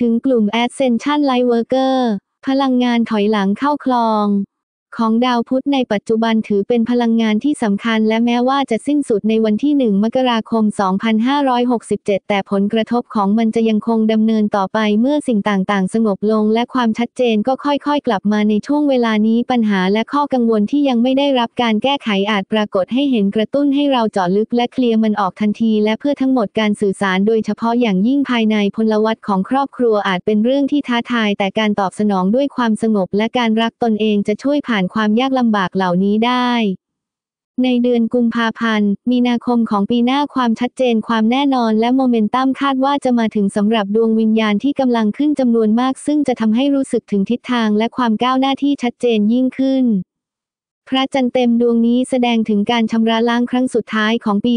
ถึงกลุ่ม Ascension Lightworker พลังงานถอยหลังเข้าคลอง ของดาวพุธในปัจจุบันถือเป็นพลังงานที่สำคัญและแม้ว่าจะสิ้นสุดในวันที่ 1 มกราคม 2567 แต่ผลกระทบของมันจะยังคงดำเนินต่อไปเมื่อสิ่งต่างๆ สงบลง และความชัดเจนก็ค่อยๆ กลับมาในช่วงเวลานี้ปัญหาและข้อกังวลที่ยังไม่ได้รับการแก้ไขอาจปรากฏให้เห็นกระตุ้นให้เราเจาะลึกและเคลียร์มันออกทันที และเพื่อทั้งหมดการสื่อสารโดยเฉพาะอย่างยิ่งภายในพลวัตของครอบครัวอาจเป็นเรื่องที่ท้าทาย แต่การตอบสนองด้วยความสงบและการรักตนเองจะช่วยผ่านความยากลำบากเหล่านี้ได้ ในเดือนกุมภาพันธ์ มีนาคมของปีหน้าความชัดเจนความแน่นอนและโมเมนตัมคาดว่าจะมาถึงสำหรับดวงวิญญาณที่กำลังขึ้นจำนวนมาก ซึ่งจะทำให้รู้สึกถึงทิศทางและความก้าวหน้าที่ชัดเจนยิ่งขึ้น พระจันทร์เต็มดวงนี้แสดงถึงการชำระล้างครั้งสุดท้ายของปี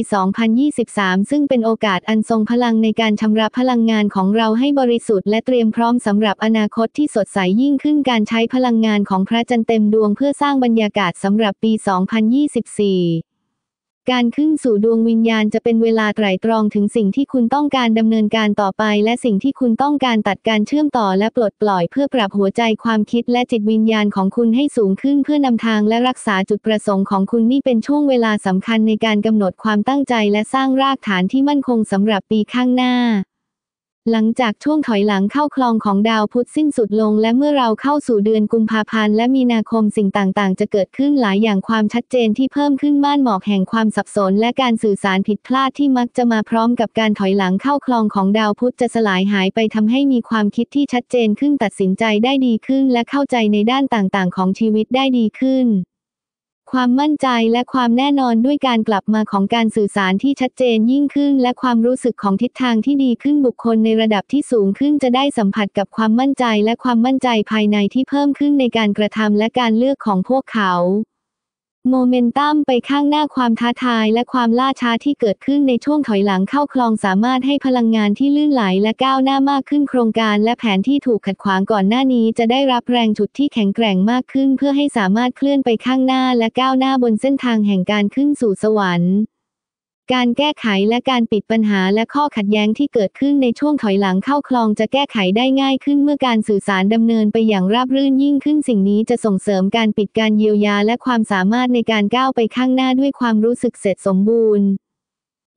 2023 ซึ่งเป็นโอกาสอันทรงพลังในการชำระพลังงานของเราให้บริสุทธิ์และเตรียมพร้อมสำหรับอนาคตที่สดใสยิ่งขึ้นการใช้พลังงานของพระจันทร์เต็มดวงเพื่อสร้างบรรยากาศสำหรับปี 2024 การขึ้นสู่ดวงวิญญาณจะเป็นเวลาไตร่ตรองถึงสิ่งที่คุณต้องการดำเนินการต่อไป และสิ่งที่คุณต้องการตัดการเชื่อมต่อและปลดปล่อยเพื่อปรับหัวใจความคิดและจิตวิญญาณของคุณให้สูงขึ้นเพื่อนำทางและรักษาจุดประสงค์ของคุณนี่เป็นช่วงเวลาสำคัญในการกำหนดความตั้งใจและสร้างรากฐานที่มั่นคงสำหรับปีข้างหน้า หลังจากช่วงถอยหลังเข้าคลองของดาวพุธสิ้นสุดลง และเมื่อเราเข้าสู่เดือนกุมภาพันธ์และมีนาคมสิ่งต่างๆ จะเกิดขึ้นหลายอย่างความชัดเจนที่เพิ่มขึ้นม่านหมอกแห่งความสับสน และการสื่อสารผิดพลาดที่มักจะมาพร้อมกับการถอยหลังเข้าคลองของดาวพุธจะสลายหายไปทำให้มีความคิดที่ชัดเจนขึ้นตัดสินใจได้ดีขึ้น และเข้าใจในด้านต่างๆ ของชีวิตได้ดีขึ้น ความมั่นใจและความแน่นอนด้วยการกลับมาของการสื่อสารที่ชัดเจนยิ่งขึ้น และความรู้สึกของทิศทางที่ดีขึ้นบุคคลในระดับที่สูงขึ้นจะได้สัมผัสกับความมั่นใจและความมั่นใจภายในที่เพิ่มขึ้นในการกระทำและการเลือกของพวกเขา โมเมนตัมไปข้างหน้าความท้าทายและความล่าช้าที่เกิดขึ้นในช่วงถอยหลังเข้าคลองสามารถให้พลังงานที่ลื่นไหลและก้าวหน้ามากขึ้นโครงการและแผนที่ถูกขัดขวางก่อนหน้านี้จะได้รับแรงฉุดที่แข็งแกร่งมากขึ้นเพื่อให้สามารถเคลื่อนไปข้างหน้าและก้าวหน้าบนเส้นทางแห่งการขึ้นสู่สวรรค์ การแก้ไขและการปิดปัญหาและข้อขัดแย้งที่เกิดขึ้นในช่วงถอยหลังเข้าคลองจะแก้ไขได้ง่ายขึ้นเมื่อการสื่อสารดำเนินไปอย่างราบรื่นยิ่งขึ้นสิ่งนี้จะส่งเสริมการปิดการเยียวยาและความสามารถในการก้าวไปข้างหน้าด้วยความรู้สึกเสร็จสมบูรณ์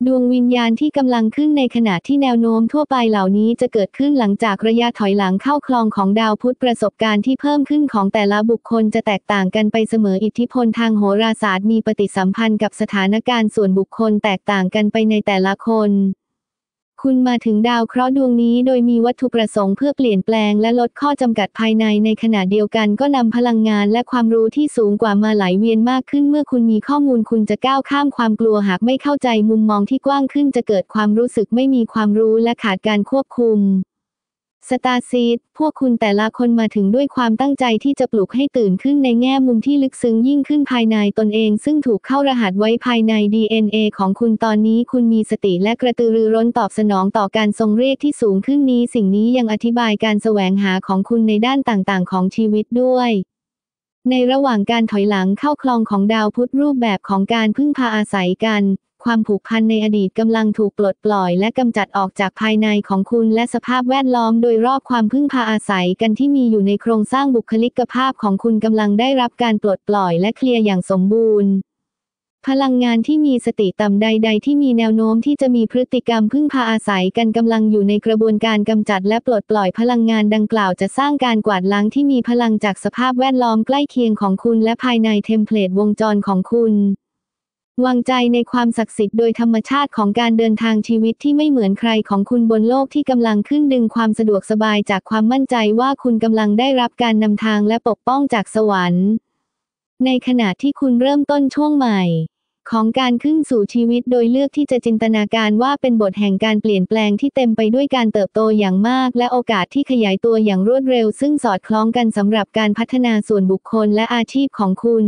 ดวงวิญญาณที่กำลังขึ้นในขณะที่แนวโน้มทั่วไปเหล่านี้จะเกิดขึ้นหลังจากระยะถอยหลังเข้าคลองของดาวพุธประสบการณ์ที่เพิ่มขึ้นของแต่ละบุคคลจะแตกต่างกันไปเสมออิทธิพลทางโหราศาสตร์มีปฏิสัมพันธ์กับสถานการณ์ส่วนบุคคลแตกต่างกันไปในแต่ละคน คุณมาถึงดาวเคราะห์ดวงนี้โดยมีวัตถุประสงค์เพื่อเปลี่ยนแปลงและลดข้อจำกัดภายในในขณะเดียวกันก็นำพลังงานและความรู้ที่สูงกว่ามาไหลเวียนมากขึ้นเมื่อคุณมีข้อมูลคุณจะก้าวข้ามความกลัวหากไม่เข้าใจมุมมองที่กว้างขึ้นจะเกิดความรู้สึกไม่มีความรู้และขาดการควบคุม สตาร์ซีดพวกคุณแต่ละคนมาถึงด้วยความตั้งใจที่จะปลุกให้ตื่นขึ้นในแง่มุมที่ลึกซึ้งยิ่งขึ้นภายในตนเอง ซึ่งถูกเข้ารหัสไว้ภายใน DNA ของคุณตอนนี้คุณมีสติและกระตือรือร้นตอบสนองต่อการทรงเรียกที่สูงขึ้นนี้ สิ่งนี้ยังอธิบายการแสวงหาของคุณในด้านต่างๆ ของชีวิตด้วย ในระหว่างการถอยหลังเข้าคลองของดาวพุธรูปแบบของการพึ่งพาอาศัยกัน ความผูกพันในอดีตกำลังถูกปลดปล่อย และกำจัดออกจากภายในของคุณและสภาพแวดล้อมโดยรอบความพึ่งพาอาศัยกันที่มีอยู่ในโครงสร้างบุคลิกภาพของคุณกำลังได้รับการปลดปล่อยและเคลียร์อย่างสมบูรณ์พลังงานที่มีสติต่ำใด ๆ ที่มีแนวโน้มที่จะมีพฤติกรรมพึ่งพาอาศัยกันกำลังอยู่ในกระบวนการกำจัดและปลดปล่อยพลังงานดังกล่าวจะสร้างการกวาดล้างที่มีพลังจากสภาพแวดล้อมใกล้เคียงของคุณและภายในเทมเพลตวงจรของคุณ วางใจในความศักดิ์สิทธิ์โดยธรรมชาติของการเดินทางชีวิตที่ไม่เหมือนใครของคุณบนโลกที่กำลังขึ้นดึงความสะดวกสบายจากความมั่นใจว่าคุณกำลังได้รับการนำทางและปกป้องจากสวรรค์ ในขณะที่คุณเริ่มต้นช่วงใหม่ ของการขึ้นสู่ชีวิตโดยเลือกที่จะจินตนาการว่าเป็นบทแห่งการเปลี่ยนแปลงที่เต็มไปด้วยการเติบโตอย่างมาก และโอกาสที่ขยายตัวอย่างรวดเร็ว ซึ่งสอดคล้องกันสำหรับการพัฒนาส่วนบุคคลและอาชีพของคุณ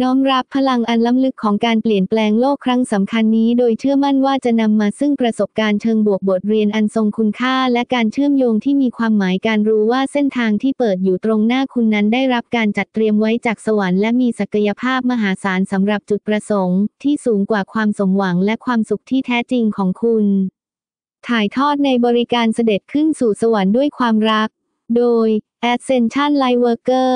น้อมรับพลังอันล้ำลึกของการเปลี่ยนแปลงโลกครั้งสำคัญนี้ โดยเชื่อมั่นว่าจะนำมาซึ่งประสบการณ์เชิงบวกบทเรียนอันทรงคุณค่า และการเชื่อมโยงที่มีความหมายการรู้ว่าเส้นทางที่เปิดอยู่ตรงหน้าคุณนั้นได้รับการจัดเตรียมไว้จากสวรรค์และมีศักยภาพมหาศาลสำหรับจุดประสงค์ ที่สูงกว่าความสมหวังและความสุขที่แท้จริงของคุณ ถ่ายทอดในบริการเสด็จขึ้นสู่สวรรค์ด้วยความรัก โดย Ascension Lightworker